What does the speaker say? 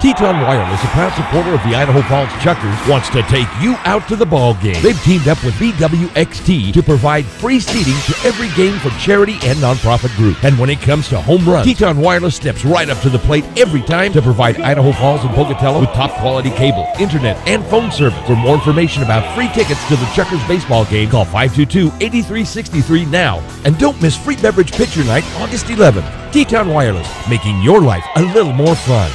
Teton Wireless, a proud supporter of the Idaho Falls Chukars, wants to take you out to the ball game. They've teamed up with BWXT to provide free seating to every game for charity and nonprofit group. And when it comes to home runs, Teton Wireless steps right up to the plate every time to provide Idaho Falls and Pocatello with top quality cable, internet, and phone service. For more information about free tickets to the Chukars baseball game, call 522-8363 now. And don't miss free beverage pitcher night August 11th. Teton Wireless, making your life a little more fun.